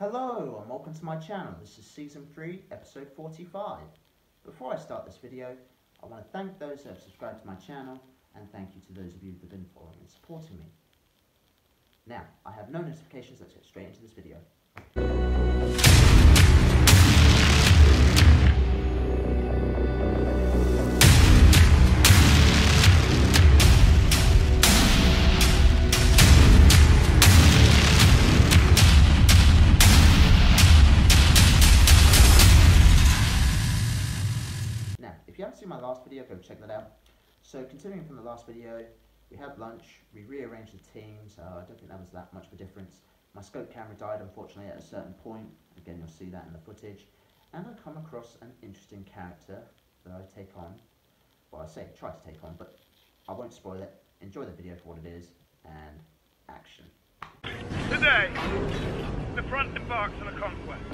Hello and welcome to my channel. This is season 3, episode 45. Before I start this video, I want to thank those that have subscribed to my channel and thank you to those of you that have been following and supporting me. Now, I have no notifications, let's get straight into this video. So, continuing from the last video, we had lunch, we rearranged the teams. Uh, I don't think that was that much of a difference. My scope camera died, unfortunately, at a certain point. Again, you'll see that in the footage. And I come across an interesting character that I take on. Well, I say try to take on, but I won't spoil it. Enjoy the video for what it is, and action. Today, the front embarks on a conquest.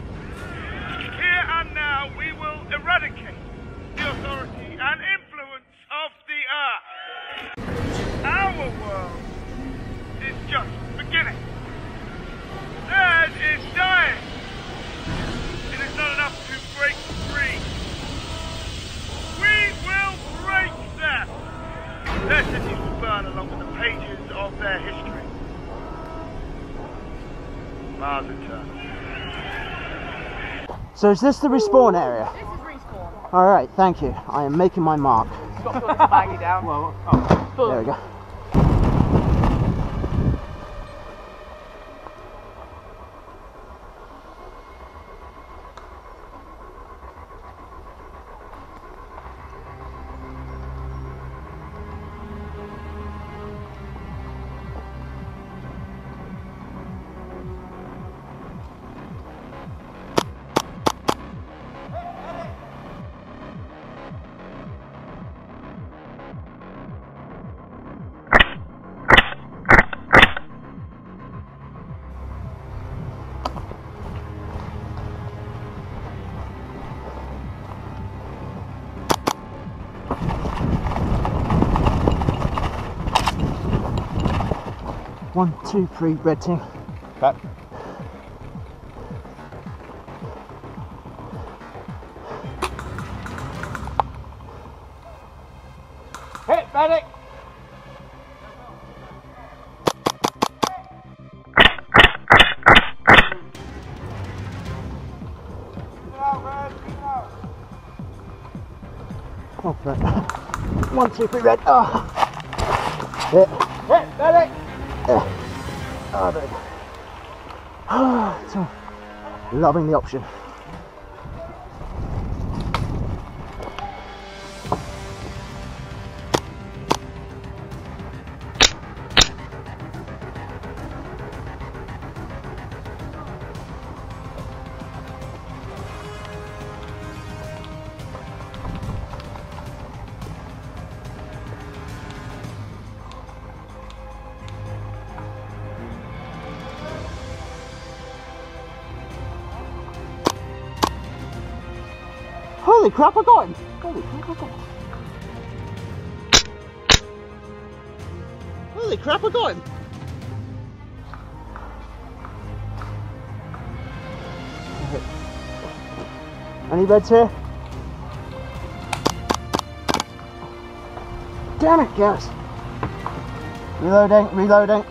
Here and now, we will eradicate the authority and influence of the earth. Our world is just beginning. Theirs is dying. It is not enough to break free. We will break them. Their cities will burn along with the pages of their history. Mars Eternal. So, is this the respawn area? This is respawn. Alright, thank you. I am making my mark. You've got to to bang you down. Well, oh. There we go. Two, red team. Cut. Hit, medic! Oh, red. One, two, three, red. Oh. Hit. Hit, medic! So, loving the option. Holy crap, we're going! Holy crap, we're going! Holy crap, got him! Any reds here? Damn it, guys! Reloading, reloading.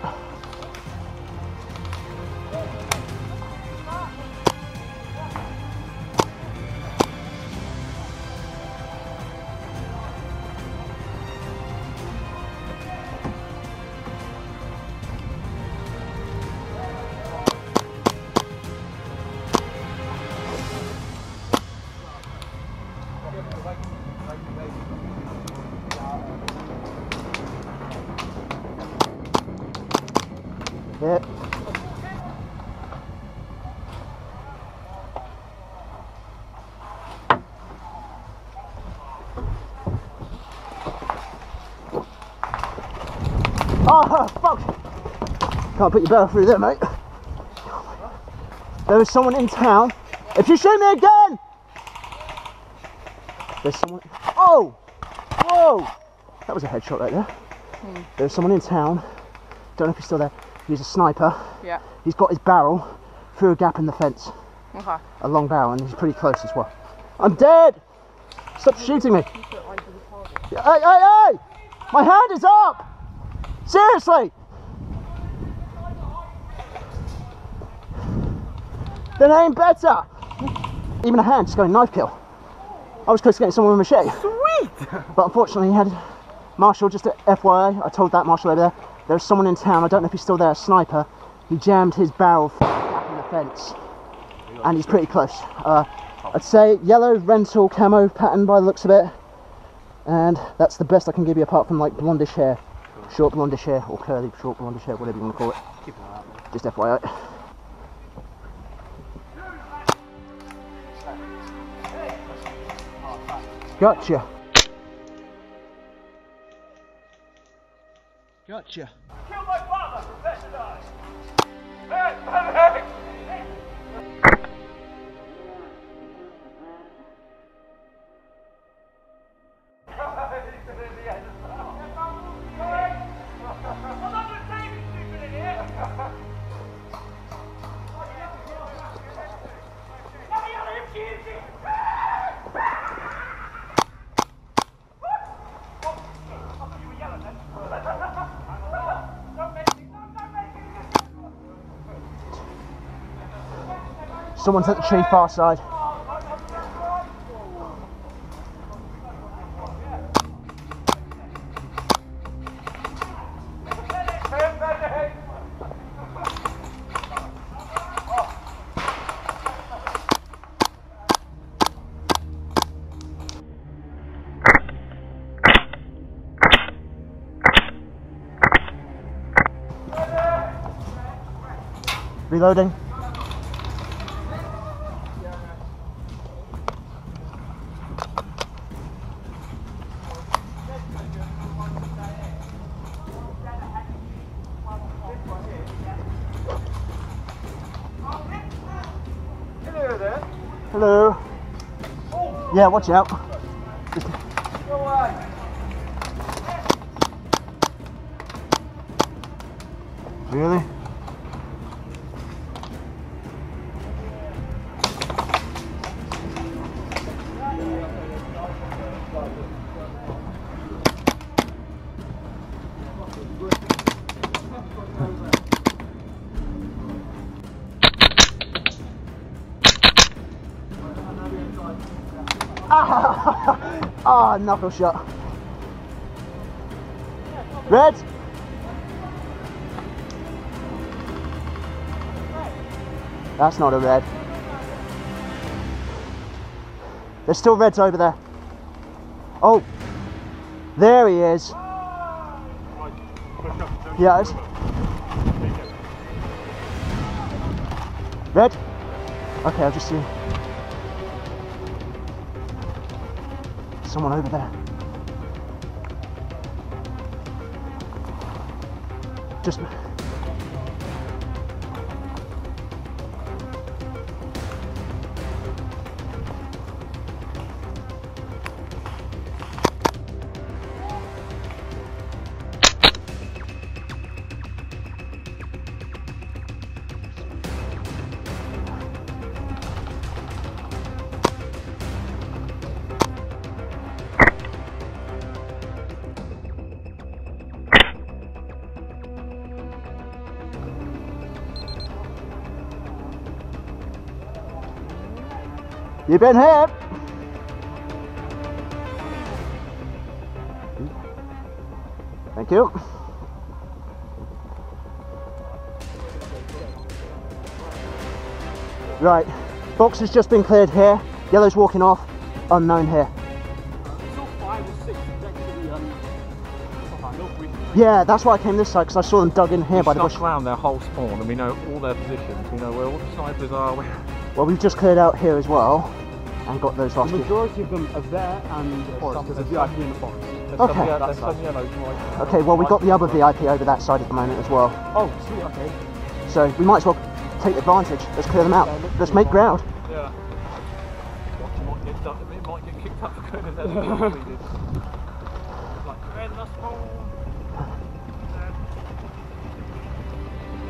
Hit. Oh, fuck! Can't put your barrel through there, mate. There is someone in town. If you shoot me again! There's someone. Oh! Whoa! That was a headshot right there. Hmm. There's someone in town. Don't know if he's still there. He's a sniper. Yeah. He's got his barrel through a gap in the fence, Okay. a long barrel, and he's pretty close as well. I'm dead! Stop shooting me! Hey, hey, hey! My hand is up! Seriously! Then aim better! Even a hand just going knife kill. I was close to getting someone with a machete. Sweet! But unfortunately, he had marshal, just a FYI, I told that marshal over there, there's someone in town, I don't know if he's still there, a sniper. He jammed his barrel back in the fence. And he's pretty close. Uh, I'd say yellow rental camo pattern by the looks of it. And that's the best I can give you apart from like blondish hair. Short blondish hair, or curly short blondish hair, whatever you want to call it. Just FYI. Gotcha. Gotcha. Kill my father, Professor! Someone's at the tree far side. Reloading. Hello there. Hello. Yeah, watch out. Away. Really? Ah, knuckle shot. Red. That's not a red. There's still reds over there. Oh, there he is. Yes. Red. Okay, I'll just see. Someone over there. Just. You've been hit. Thank you. Right, box has just been cleared here. Yellow's walking off. Unknown here. Yeah, that's why I came this side because I saw them dug in here by the bush. around their whole spawn and we know all their positions. We know where all the snipers are. Well, we've just cleared out here as well and got those last The few. majority of them are there and the forest. There's a VIP in the forest. Okay. some, yeah, That there's some side. yellows right. Okay, well, we've got the other VIP over that side at the moment as well. Oh, sweet, okay. So we might as well take advantage. Let's clear them out. Let's make ground. Yeah. What, you might get ducked, it might get kicked up for going in there. Like, in the spawn.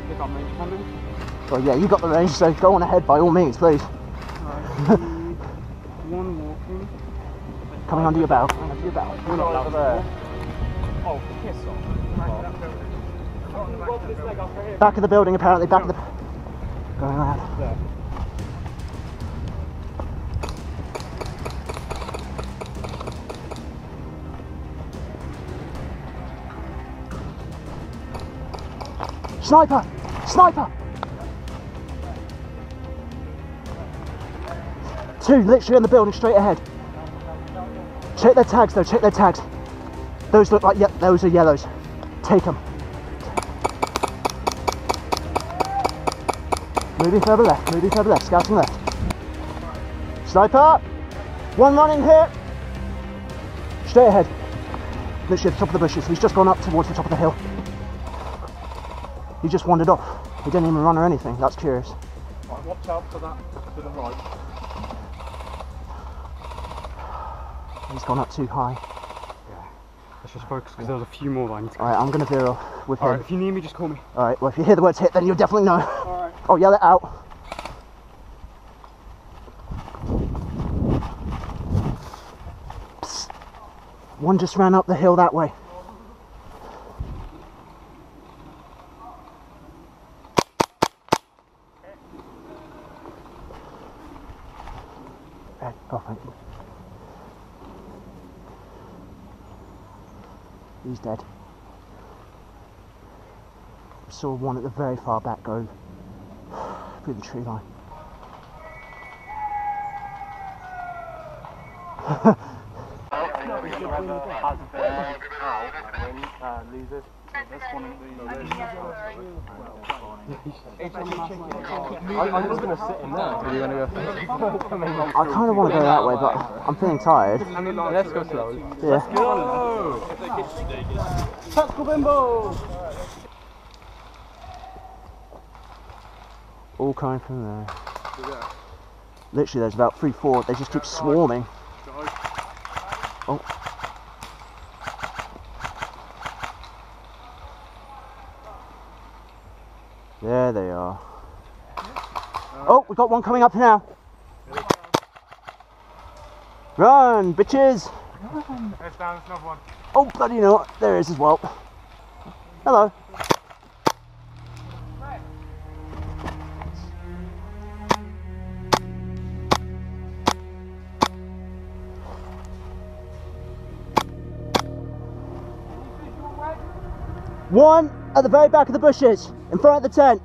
Pick up range. Well, yeah, you got the range, so go on ahead by all means, please. Coming under your bell. Coming under your bell. You're not allowed to Oh, piss off. Back of the building, apparently. Back of the. Going around. There. Sniper! Sniper! Two, literally on the building, straight ahead. Check their tags though, check their tags. Those look like, yep, those are yellows. Take them. Moving further left, moving further left, scouting left. Sniper! One running here. Straight ahead. Literally at the top of the bushes. He's just gone up towards the top of the hill. He just wandered off. He didn't even run or anything. That's curious. Right, watch out for that to the right. He's gone up too high. Yeah, let's just focus because there's a few more I need to Alright, I'm gonna veer off with him. Alright, if you need me, just call me. Alright, well if you hear the words hit, then you'll definitely know. Alright. Oh, yell it out. Psst. One just ran up the hill that way. Hey, Oh, thank you. He's dead. Saw one at the very far back go through the tree line. I was going to sit in there. Are you to go I kind of want to go that way, but I'm feeling tired. Let's go slowly. Yeah. Tactical bimbo! All coming from there. Literally, there's about three, four. They just keep swarming. Oh. There they are. Oh, we got one coming up now. Run, bitches! Oh, bloody no, there is as well. Hello. One at the very back of the bushes, in front of the tent.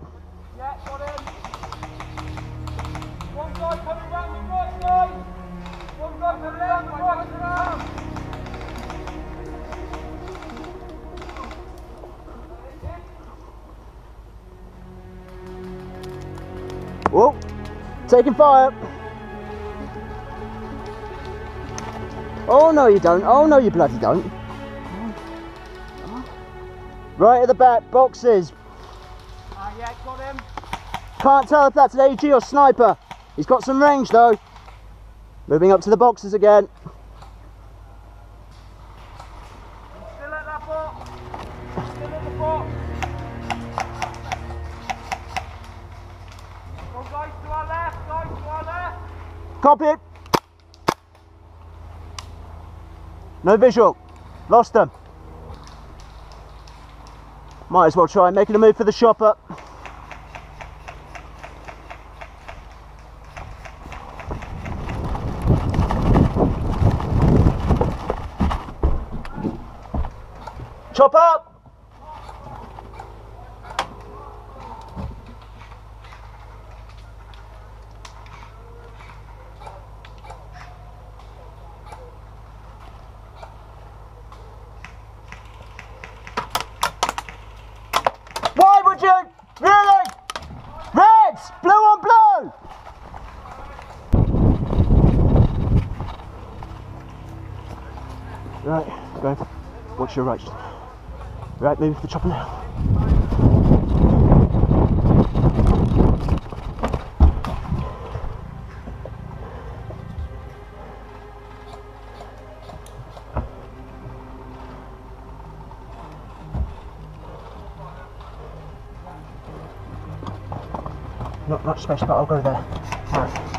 Taking fire. Oh no you don't, oh no you bloody don't. Right at the back, boxes. Ah, yeah, got him. Can't tell if that's an AG or sniper. He's got some range though. Moving up to the boxes again. Copy it. No visual. Lost them. Might as well try making a move for the shopper. Chop up! Why would you? Really? Reds! Blue on blue! Right, go. Watch your right. Right, the chopper now. got much space, but I'll go there. Straight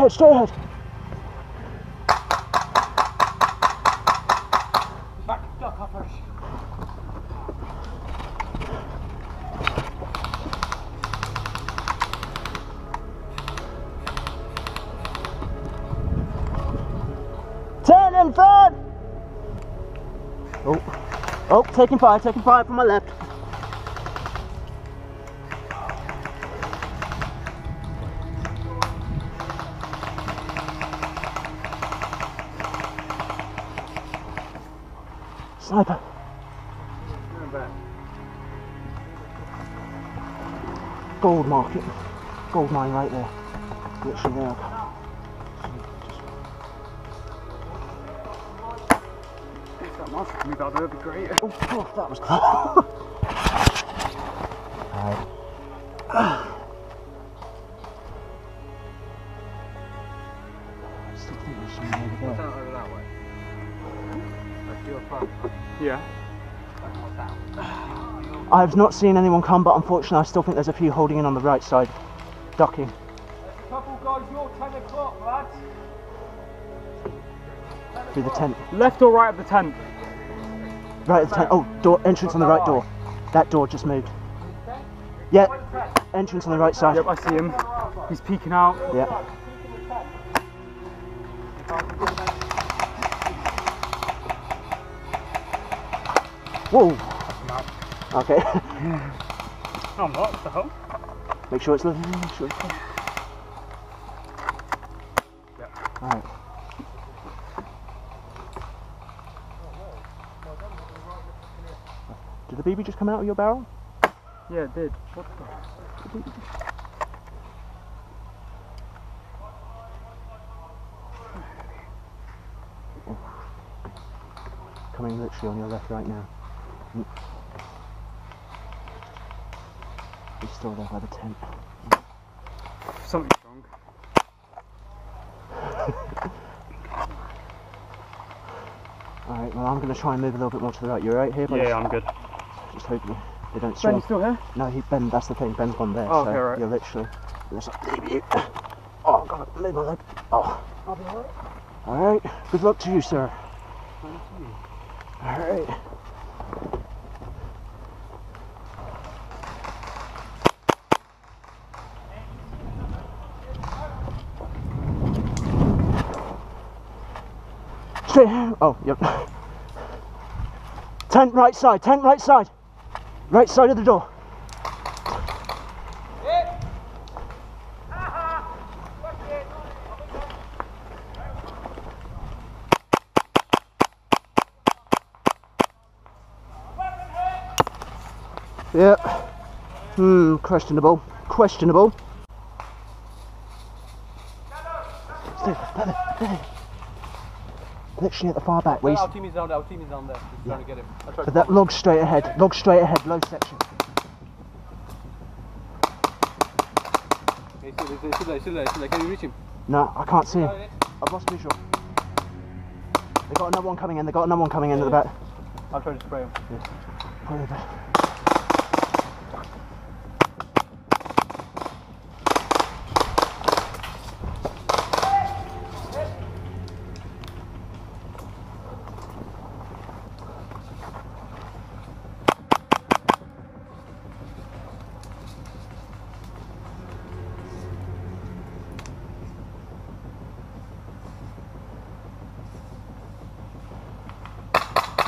ahead, straight ahead. Ten in front! Oh, oh, taking fire, taking fire from my left. Gold market. Gold mine right there. Literally there. That must be that would be great. Oh, oh, that was close. Alright. I still think there's someone over there. over that way. Like your front. Yeah. I've not seen anyone come, but unfortunately, I still think there's a few holding in on the right side, ducking. a Couple guys, you're 10 o'clock, lads. Through the tent. Left or right of the tent? Right at the tent. Oh, door entrance on the right door. That door just moved. Yeah, entrance on the right side. Yep, I see him. He's peeking out. Yeah. Whoa. Okay. I'm not, so. Make sure it's looking. Make sure it's clear. Alright. Did the BB just come out of your barrel? Yeah, it did. What the? Coming literally on your left right now. Mm. He's still there by the tent. Something wrong. Alright, well I'm going to try and move a little bit more to the right. You're right here? Yeah, I'm good. Just hope they don't Ben, swing. you still here? No, he Ben. That's the thing. Ben's gone there. Oh, so okay, right. you're literally. There's a baby. Oh God, move my leg. Oh. I'll be alright. All right. Good luck to you, sir. Thank you. All right. Straight. Oh, yep. Tent right side. Tent right side. Right side of the door. Yeah. Hmm, questionable. Questionable. Stay, there, there. Literally at the far back. Where you, Our team is down there, our team is down there. Just trying to get him. But that log straight ahead. Log straight ahead. Low section. He's still, he's still there, he's still there, he's still there. Can you reach him? No, I can't see him. I've lost visual. They've got another one coming in. They've got another one coming in at the back. I'll try to spray him. Probably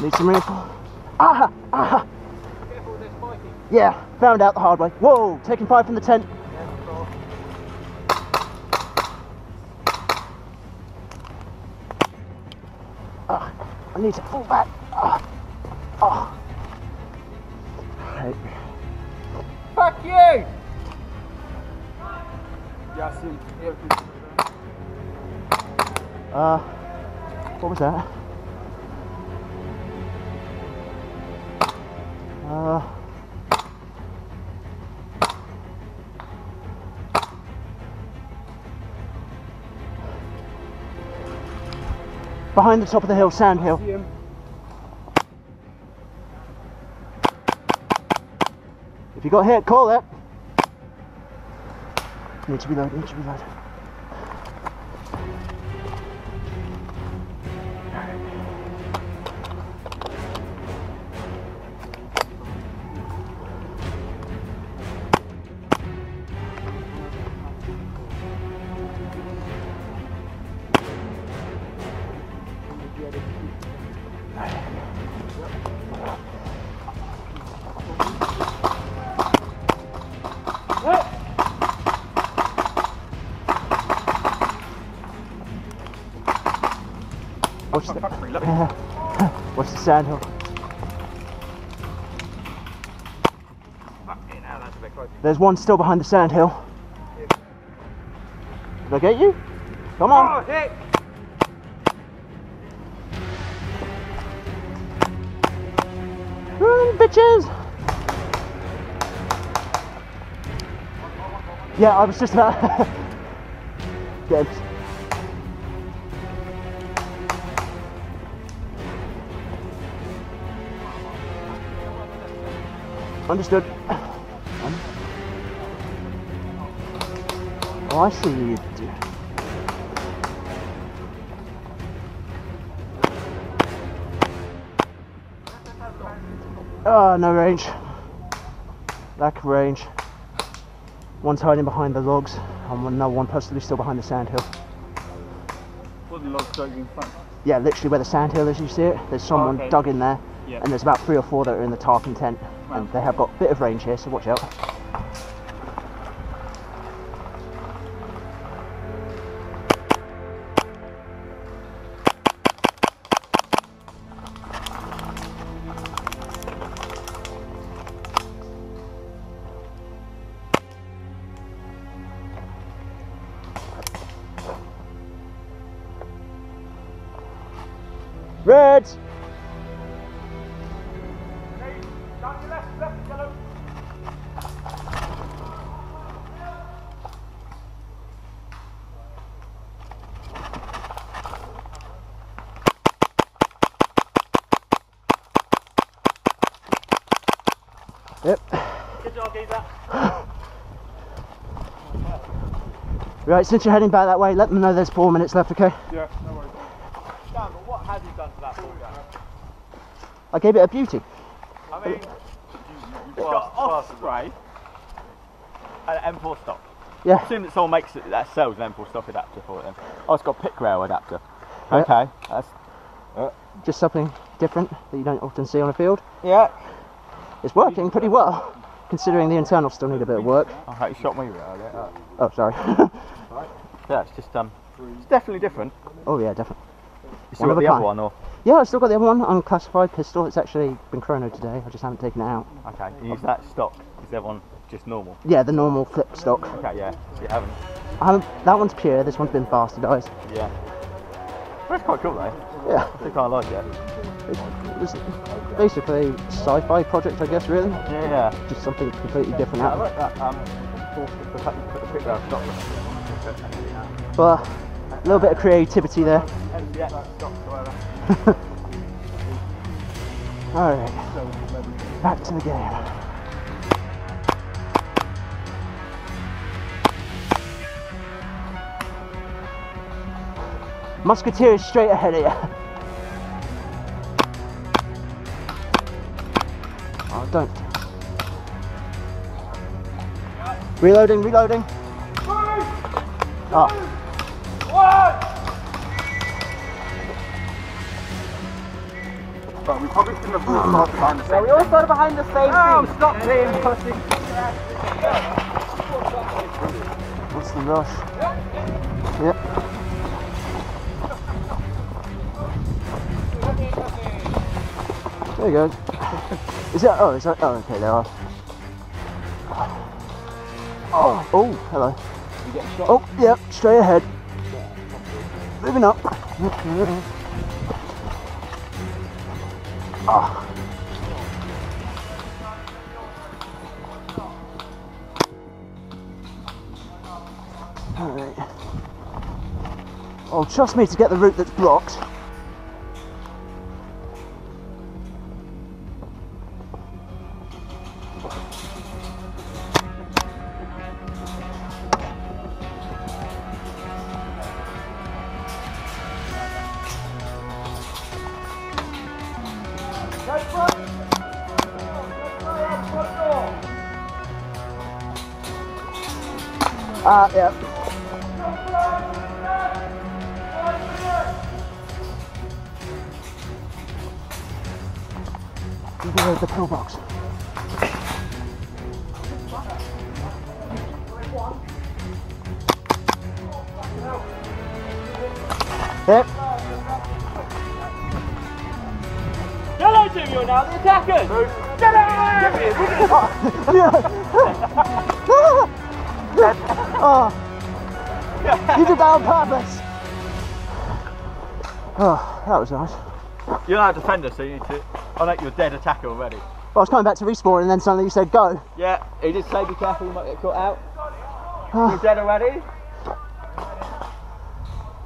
Need some. Aha! Aha! Careful, there's spiky. Yeah, found out the hard way. Whoa, taking fire from the tent. Ah, I need to fall back. Ah, ah. Right. Fuck you! Yeah, I see him. Yeah, Uh, what was that? Uh, behind the top of the hill, sand hill. If you got hit, call it. Need to reload, need to be Watch watch sand hill. Hell, that's a bit close. There's one still behind the sand hill. Did I get you? Come on. Oh! Run, bitches! Yeah, I was just about. Get Understood. Oh, I see you. do. Oh, no range. Lack of range. One's hiding behind the logs, and another one possibly still behind the sand hill. Wasn't log straight in front. Yeah, literally where the sandhill is, you see it? There's someone okay. dug in there, And there's about three or four that are in the tarpon tent, and they have got a bit of range here, so watch out. Reds! Right, since you're heading back that way, let them know there's four minutes left, okay? Yeah, no worries. Dan, but what have you done to that ball, Dan? I gave it a beauty. I mean, it's got off spray and an M4 stock. Yeah. Assume that someone makes it that sells an M4 stock adapter for it then. Oh, it's got pic rail adapter. Yeah. Okay, that's uh. Just something different that you don't often see on a field. yeah. It's working pretty well, considering the internals still need a bit of work. Oh, you shot me with it. Yeah. Oh, sorry. yeah, it's just um, it's definitely different. oh, yeah, definitely. You still One got the other one, or Yeah, I've still got the other one, unclassified pistol. It's actually been chrono today. I just haven't taken it out. okay, you use that stock. Is that one just normal? Yeah, the normal flip stock. Okay, yeah. So you haven't. I haven't, that one's pure. This one's been bastardized. Yeah. That's quite cool though. Yeah, I think I like it. it was basically a sci-fi project, I guess. Really, Yeah, yeah. just something completely different I out. like that. Um, the fact you put the pic rail stock. But a little bit of creativity there. it. MCX stock, whatever. All right, back to the game. Musketeer is straight ahead of you. Oh, don't. Reloading, reloading. Oh. Shouldn't have brought it behind the same. We all started behind the same Oh, thing. stop being pussy. What's the rush? Yep. There you go. Is that? Oh, is that? Oh, okay, there are. Oh, oh, hello. Oh, yep, straight ahead. Moving up. Ah. Oh. Alright. Trust me to get the route that's blocked. Pillbox. Yep. Yellow team, you're now the attackers! Get out! oh. You did that on purpose. Oh, that was nice. You're our defender, so you need to. Oh no, you're a dead attacker already. I was coming back to respawn and then suddenly you said go. Yeah, he did say be careful, you might get caught out. Ah. You're dead already?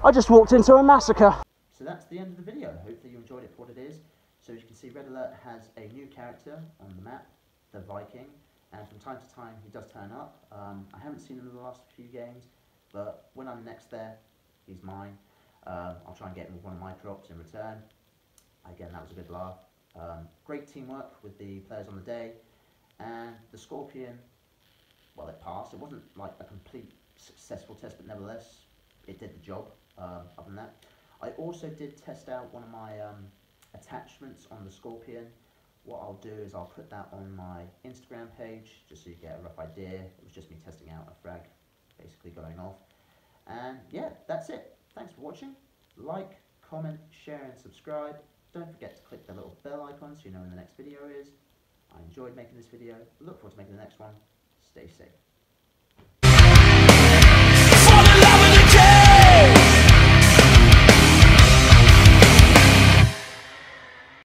I just walked into a massacre. So that's the end of the video. Hopefully you enjoyed it for what it is. So as you can see, Red Alert has a new character on the map, the Viking, and from time to time he does turn up. Um, I haven't seen him in the last few games, but when I'm next there, he's mine. Um, I'll try and get him with one of my drops in return. Again, that was a good laugh. Um, great teamwork with the players on the day, and the Scorpion, well, it passed. It wasn't like a complete successful test, but nevertheless, it did the job. Um, other than that, I also did test out one of my um, attachments on the Scorpion. What I'll do is I'll put that on my Instagram page just so you get a rough idea. It was just me testing out a frag, basically going off. And yeah, that's it. Thanks for watching. Like, comment, share, and subscribe. Don't forget to click the little bell icon so you know when the next video is. I enjoyed making this video. Look forward to making the next one. Stay safe.